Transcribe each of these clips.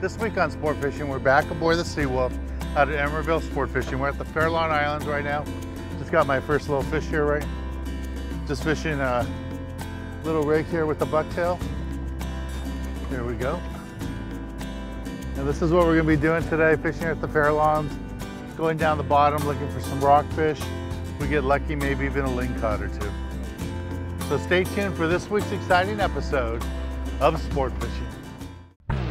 This week on Sport Fishing, we're back aboard the Seawolf out at Emeryville Sport Fishing. We're at the Farallon Islands right now. Just got my first little fish here, right? Just fishing a little rig here with the bucktail. Here we go. And this is what we're gonna be doing today, fishing at the Farallons, going down the bottom, looking for some rockfish. We get lucky, maybe even a lingcod or two. So stay tuned for this week's exciting episode of Sport Fishing.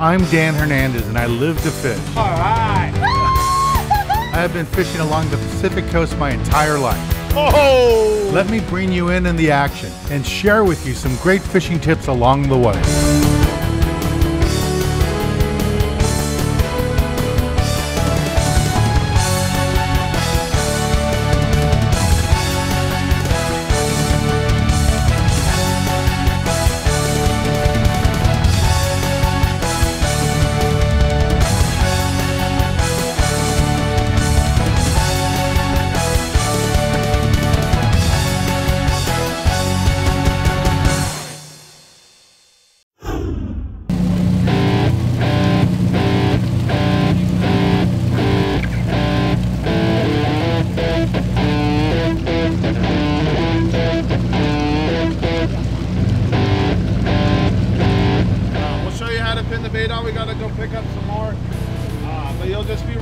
I'm Dan Hernandez and I live to fish. All right. I have been fishing along the Pacific coast my entire life. Oh! Let me bring you in in the action and share with you some great fishing tips along the way.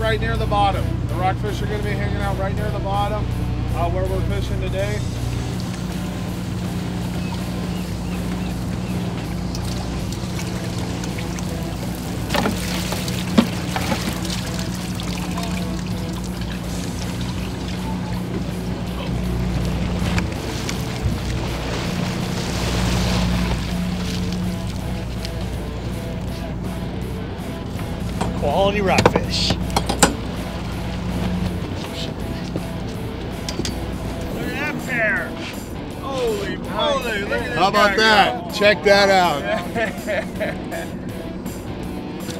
Right near the bottom. The rockfish are gonna be hanging out right near the bottom uh, where we're fishing today. Look at that pair. Holy moly, look at this How about that? go. Check that out.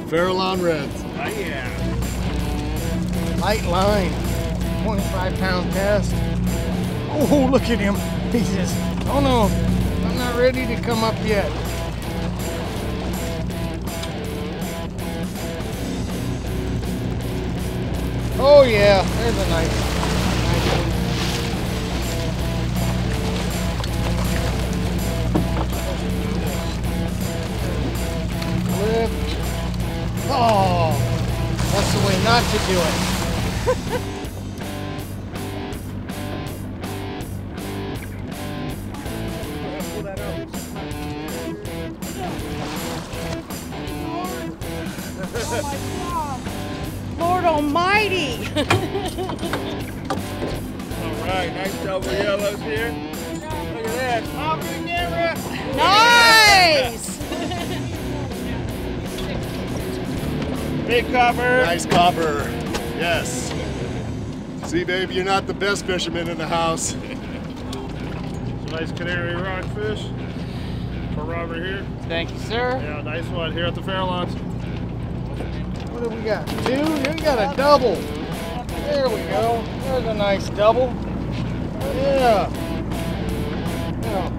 Farallon Reds. Oh, yeah. Light line. 25 pound test. Oh, look at him. He says, oh no, I'm not ready to come up yet. Oh yeah, there's a nice, nice Oh, that's the way not to do it. Pull that out. Lord Almighty! All right, nice double yellows here. Big copper. Nice copper. Yes. See, babe, you're not the best fisherman in the house. Nice canary rockfish for Robert here. Thank you, sir. Yeah, nice one here at the Farallons. What do we got? Two? We got a double. There we go. There's a nice double. Yeah. Yeah.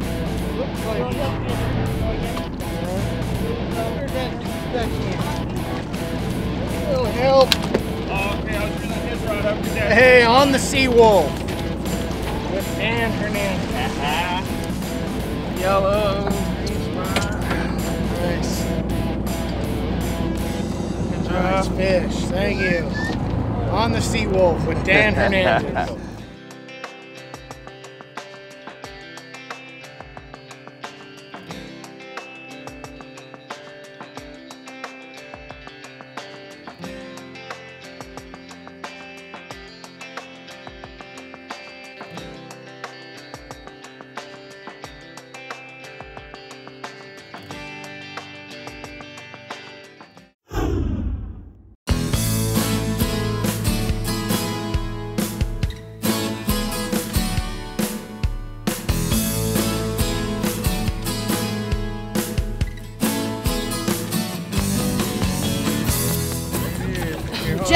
Looks like. That, that Little help. Oh, okay, I was using his rod up to that. Hey, on the Seawolf with Dan Hernandez. Uh-huh. Yellow. Nice. Nice fish. Thank you. On the Seawolf with Dan Hernandez.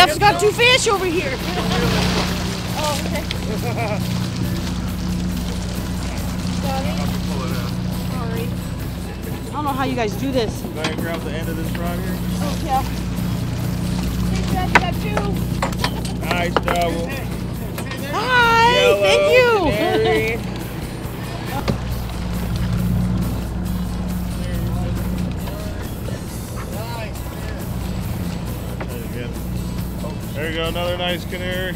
Jeff's got two fish over here. oh, okay. Sorry. I don't know how you guys do this. Go ahead and grab the end of this rod here. Oh, yeah. You got two. Nice double. Hi, Yellow thank you. Go, another nice canary.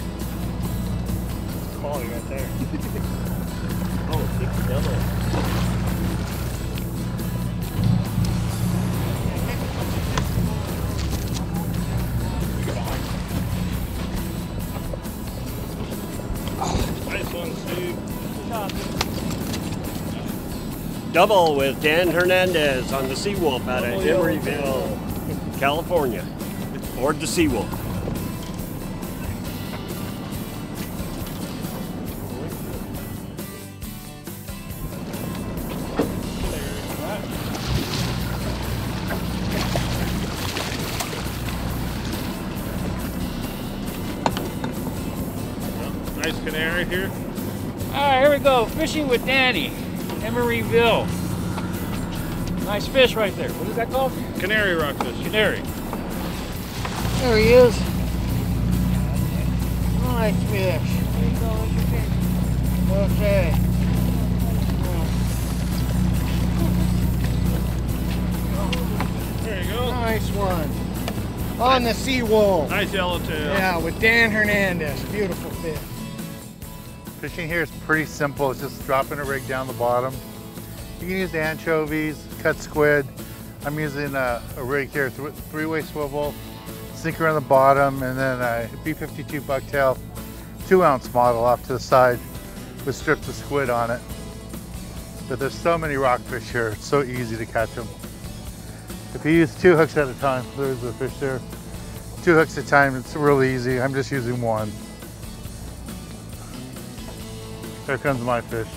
Quality right there. oh, big double. Nice one, Steve. Double with Dan Hernandez on the Seawolf out of Emeryville, California. Aboard the Seawolf. Fishing with Danny, Emeryville. Nice fish right there. What is that called? Canary rockfish. Canary. There he is. Nice fish. Okay. There you go. Nice one. On the seawolf. Nice yellowtail. Yeah, with Dan Hernandez. Beautiful fish. Fishing here is pretty simple. It's just dropping a rig down the bottom. You can use anchovies, cut squid. I'm using a, a rig here, th three-way swivel, sinker on the bottom, and then a B52 bucktail, two ounce model off to the side with strips of squid on it. But there's so many rockfish here, it's so easy to catch them. If you use two hooks at a time, there's the fish there. Two hooks at a time, it's really easy. I'm just using one. There comes my fish.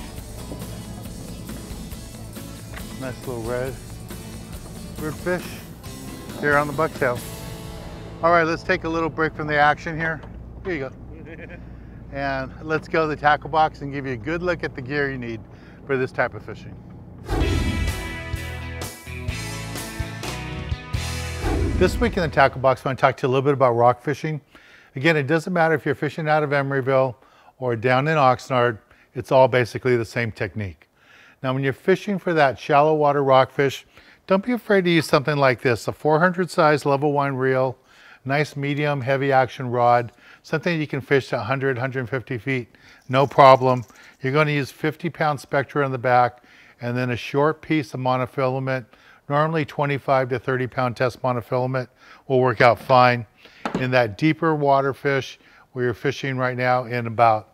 Nice little red, red fish here on the bucktail. All right, let's take a little break from the action here. Here you go. and let's go to the tackle box and give you a good look at the gear you need for this type of fishing. This week in the tackle box, I want to talk to you a little bit about rock fishing. Again, it doesn't matter if you're fishing out of Emeryville or down in Oxnard, it's all basically the same technique. Now, when you're fishing for that shallow water rockfish, don't be afraid to use something like this, a 400 size level one reel, nice medium heavy action rod, something you can fish to 100, 150 feet, no problem. You're going to use 50 pound Spectra on the back and then a short piece of monofilament, normally 25 to 30 pound test monofilament will work out fine. In that deeper water fish where you're fishing right now in about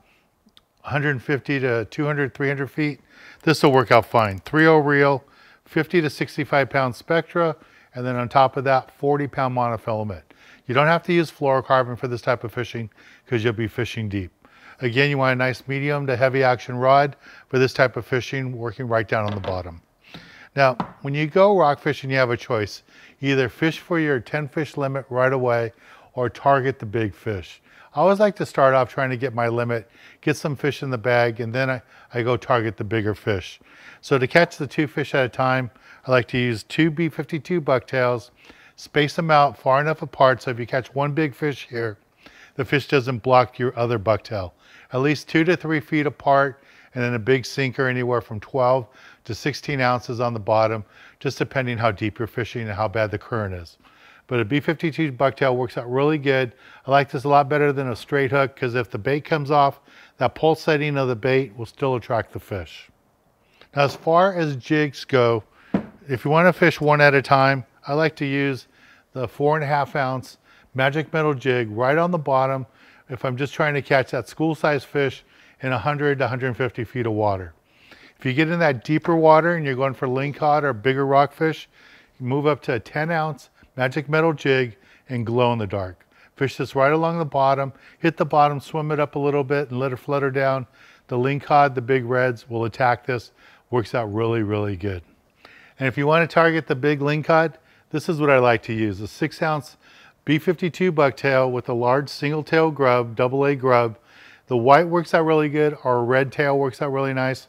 150 to 200, 300 feet, this will work out fine. 3.0 reel, 50 to 65 pound Spectra, and then on top of that, 40 pound monofilament. You don't have to use fluorocarbon for this type of fishing because you'll be fishing deep. Again, you want a nice medium to heavy action rod for this type of fishing, working right down on the bottom. Now, when you go rock fishing, you have a choice. You either fish for your 10 fish limit right away or target the big fish. I always like to start off trying to get my limit, get some fish in the bag, and then I, I go target the bigger fish. So to catch the two fish at a time, I like to use two B52 bucktails, space them out far enough apart so if you catch one big fish here, the fish doesn't block your other bucktail. At least two to three feet apart, and then a big sinker anywhere from 12 to 16 ounces on the bottom, just depending how deep you're fishing and how bad the current is. But a B52 bucktail works out really good. I like this a lot better than a straight hook because if the bait comes off, that pulsating of the bait will still attract the fish. Now, as far as jigs go, if you want to fish one at a time, I like to use the four and a half ounce magic metal jig right on the bottom if I'm just trying to catch that school size fish in 100 to 150 feet of water. If you get in that deeper water and you're going for lingcod or bigger rockfish, move up to a 10 ounce magic metal jig and glow in the dark. Fish this right along the bottom, hit the bottom, swim it up a little bit and let it flutter down. The lingcod, the big reds will attack this. Works out really, really good. And if you want to target the big lingcod, this is what I like to use. A six ounce B52 bucktail with a large single tail grub, double A grub. The white works out really good or red tail works out really nice.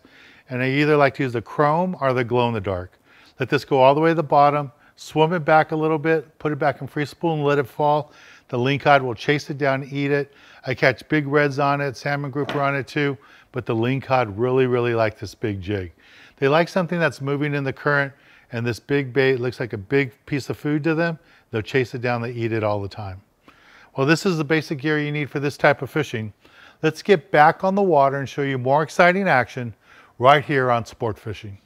And I either like to use the chrome or the glow in the dark. Let this go all the way to the bottom, swim it back a little bit, put it back in free spool and let it fall. The lingcod will chase it down and eat it. I catch big reds on it, salmon grouper on it too, but the lingcod really, really like this big jig. They like something that's moving in the current and this big bait looks like a big piece of food to them. They'll chase it down, they eat it all the time. Well, this is the basic gear you need for this type of fishing. Let's get back on the water and show you more exciting action right here on Sport Fishing.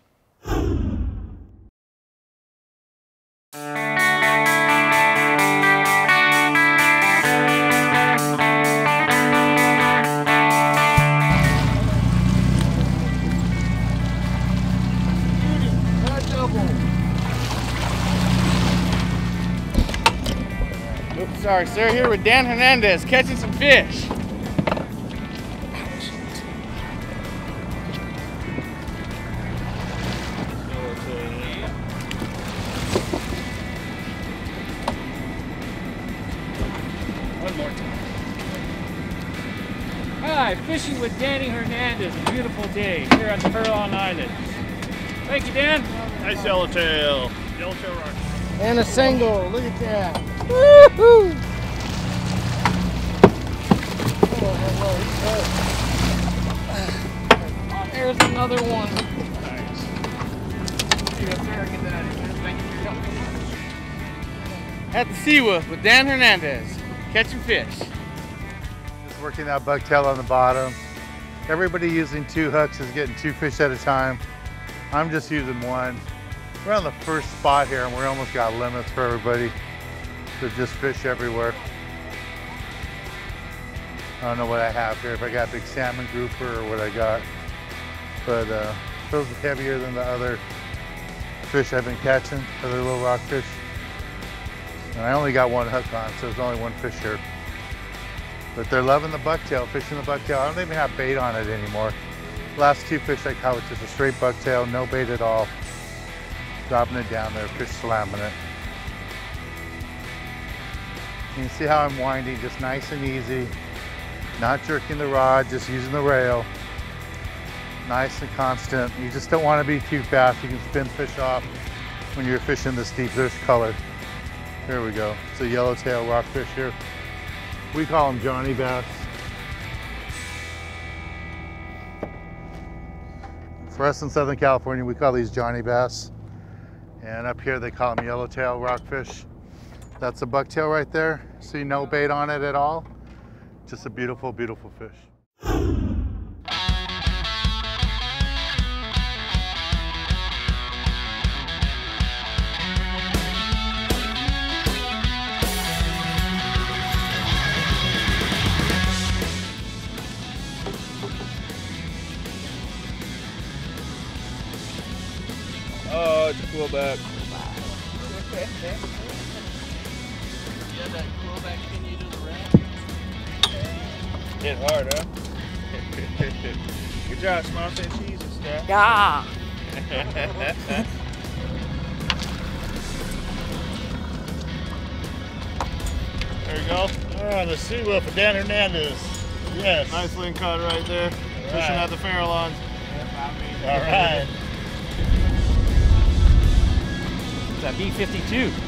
Oops, sorry, sir. Here with Dan Hernandez catching some fish. One. Hi, fishing with Danny Hernandez. A beautiful day here on the Farallon Islands. Thank you, Dan. Nice yellowtail. Yellowtail rock. And a single. Look at that. Woohoo! Another one. Nice. At the Seawolf with Dan Hernandez, catching fish. Just working that bucktail on the bottom. Everybody using two hooks is getting two fish at a time. I'm just using one. We're on the first spot here and we almost got limits for everybody. There's just fish everywhere. I don't know what I have here, if I got big salmon grouper or what I got. But uh, feels heavier than the other fish I've been catching, other little rockfish. And I only got one hook on, so there's only one fish here. But they're loving the bucktail, fishing the bucktail. I don't even have bait on it anymore. Last two fish I caught was just a straight bucktail, no bait at all. Dropping it down there, fish slamming it. You can see how I'm winding, just nice and easy. Not jerking the rod, just using the rail. Nice and constant. You just don't want to be too fast. You can spin fish off when you're fishing this deep. There's color. There we go. It's a yellowtail rockfish here. We call them Johnny Bass. For us in Southern California, we call these Johnny Bass. And up here they call them yellowtail rockfish. That's a bucktail right there. See no bait on it at all. Just a beautiful, beautiful fish. It's a cool back. Hit hard, huh? Good job, small and cheese and stuff. Yeah. There you go. Oh, the sea wolf of Dan Hernandez. Yes. Nice ling cod right there. Fishing right. at the Farallons. All right. A B-52.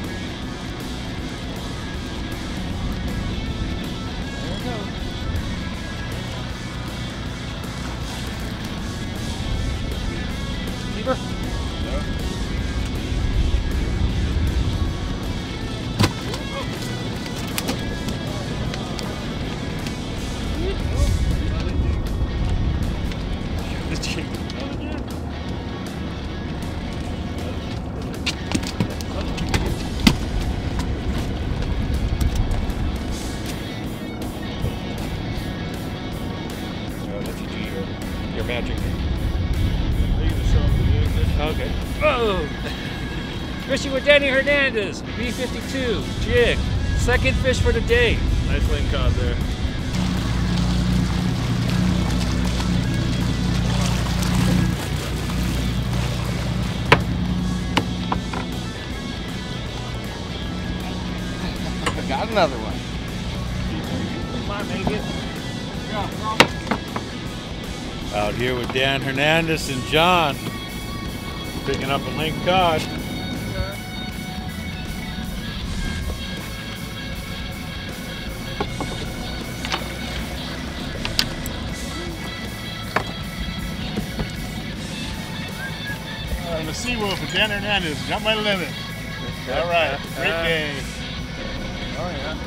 Danny Hernandez, B52, jig. Second fish for the day. Nice ling cod there. Got another one. Come on, make it. Out here with Dan Hernandez and John, picking up a ling cod. Seawolf with Dan Hernandez. Got my limit. All right, great day. Oh yeah.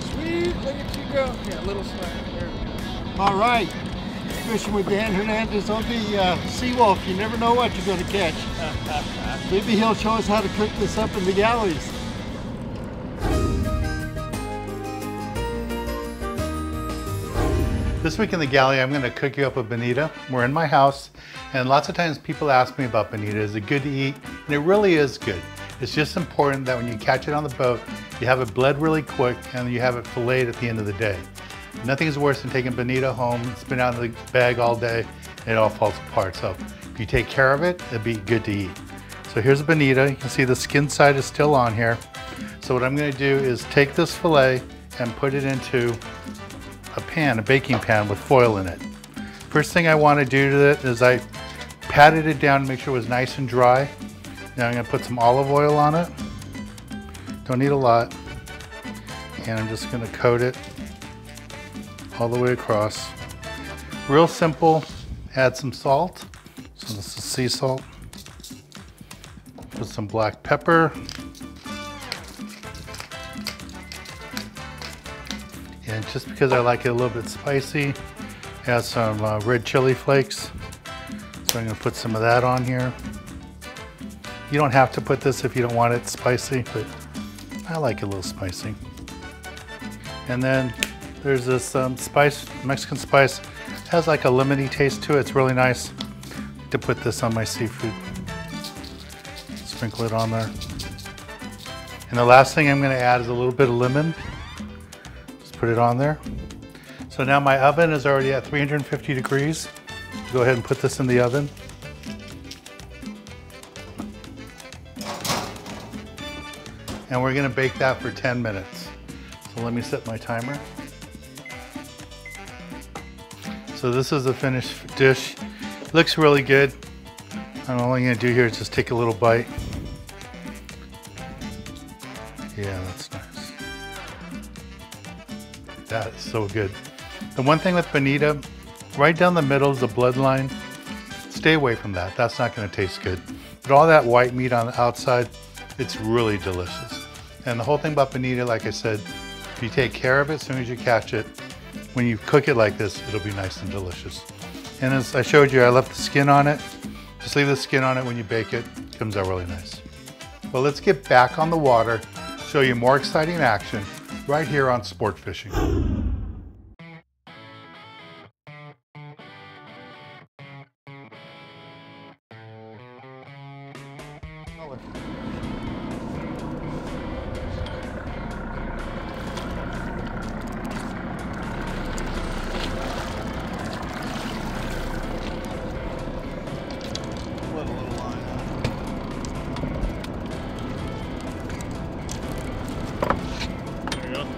Sweet, look at you go. Yeah, little slide. There. All right. Fishing with Dan Hernandez on the uh, Seawolf. You never know what you're going to catch. Maybe he'll show us how to cook this up in the galleys. This week in the galley, I'm going to cook you up a bonita. We're in my house, and lots of times people ask me about bonita. Is it good to eat? And it really is good. It's just important that when you catch it on the boat, you have it bled really quick and you have it filleted at the end of the day. Nothing is worse than taking bonita home, it's been out in the bag all day, and it all falls apart. So if you take care of it, it'll be good to eat. So here's a bonita. You can see the skin side is still on here. So what I'm going to do is take this fillet and put it into a pan, a baking pan with foil in it. First thing I want to do to it is I patted it down to make sure it was nice and dry. Now I'm going to put some olive oil on it. Don't need a lot. And I'm just going to coat it all the way across. Real simple. Add some salt. So this is sea salt. Put some black pepper. Just because I like it a little bit spicy, add some uh, red chili flakes. So I'm gonna put some of that on here. You don't have to put this if you don't want it spicy, but I like it a little spicy. And then there's this um, spice, Mexican spice. It has like a lemony taste to it. It's really nice to put this on my seafood. Sprinkle it on there. And the last thing I'm gonna add is a little bit of lemon. Put it on there. So now my oven is already at 350 degrees. Go ahead and put this in the oven. And we're gonna bake that for 10 minutes. So let me set my timer. So this is the finished dish. Looks really good. And all I'm gonna do here is just take a little bite. Yeah, that's. That is so good. The one thing with bonita, right down the middle is the bloodline. Stay away from that. That's not gonna taste good. But all that white meat on the outside, it's really delicious. And the whole thing about bonita, like I said, if you take care of it as soon as you catch it, when you cook it like this, it'll be nice and delicious. And as I showed you, I left the skin on it. Just leave the skin on it when you bake it. it comes out really nice. Well, let's get back on the water, show you more exciting action right here on Sport Fishing.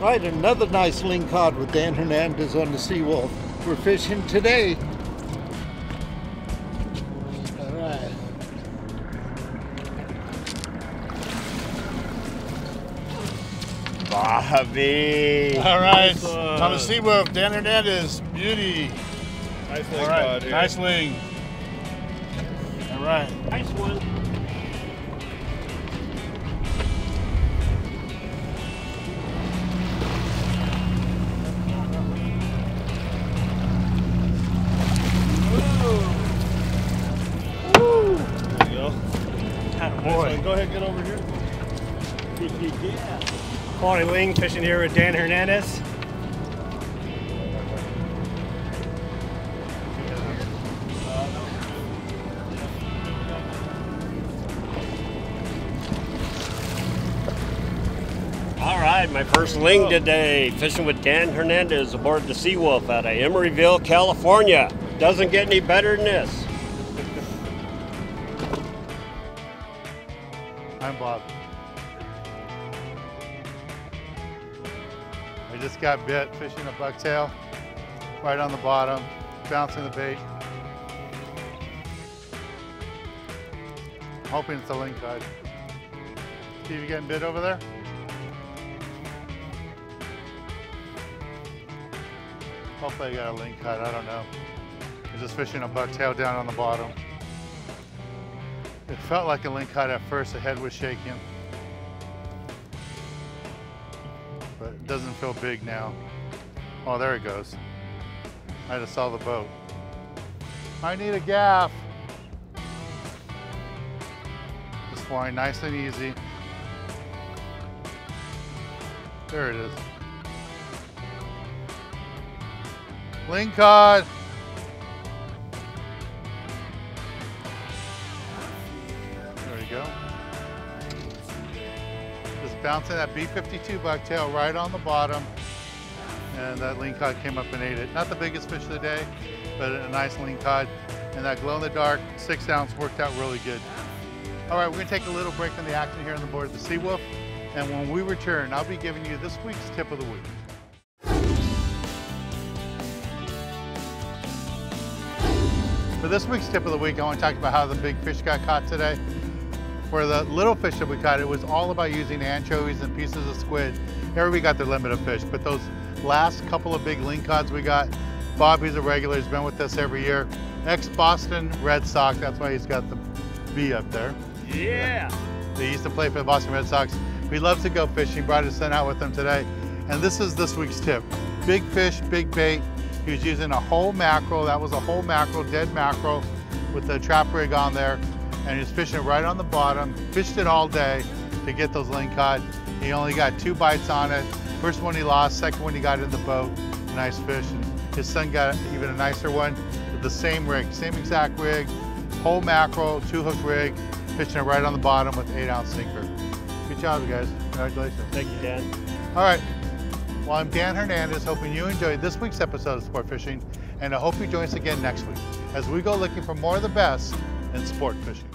Right, another nice ling cod with Dan Hernandez on the Seawolf. We're fishing today. All right. Bobby. All right, Nice one. on the Seawolf, Dan Hernandez, beauty. Nice All ling right, cod here. nice ling. Quality Ling fishing here with Dan Hernandez. All right, my first ling today, fishing with Dan Hernandez aboard the Seawolf out of Emeryville, California. Doesn't get any better than this. I'm Bob. Just got bit fishing a bucktail right on the bottom, bouncing the bait. I'm hoping it's a ling cod. Steve, you getting bit over there? Hopefully I got a ling cod, I don't know. I'm just fishing a bucktail down on the bottom. It felt like a ling cod at first, the head was shaking. Doesn't feel big now. Oh, there it goes. I just saw the boat. I need a gaff. Just flying nice and easy. There it is. Cod. Bouncing that B52 bucktail right on the bottom. And that ling cod came up and ate it. Not the biggest fish of the day, but a nice ling cod. And that glow in the dark six ounce worked out really good. All right, we're gonna take a little break on the action here on the board of the Seawolf. And when we return, I'll be giving you this week's tip of the week. For this week's tip of the week, I want to talk about how the big fish got caught today. For the little fish that we caught, it was all about using anchovies and pieces of squid. Everybody got their limit of fish, but those last couple of big ling cods we got, Bobby's a regular, he's been with us every year. Ex-Boston Red Sox, that's why he's got the B up there. Yeah. They used to play for the Boston Red Sox. We love to go fishing, brought his son out with him today. And this is this week's tip. Big fish, big bait. He was using a whole mackerel. That was a whole mackerel, dead mackerel with the trap rig on there. And he was fishing it right on the bottom. Fished it all day to get those ling cod. He only got two bites on it. First one he lost, second one he got in the boat. Nice fish. And his son got even a nicer one with the same rig, same exact rig, whole mackerel, two hook rig, fishing it right on the bottom with eight ounce sinker. Good job, guys. Congratulations. Thank you, Dan. All right. Well, I'm Dan Hernandez, hoping you enjoyed this week's episode of Sport Fishing, and I hope you join us again next week as we go looking for more of the best in sport fishing.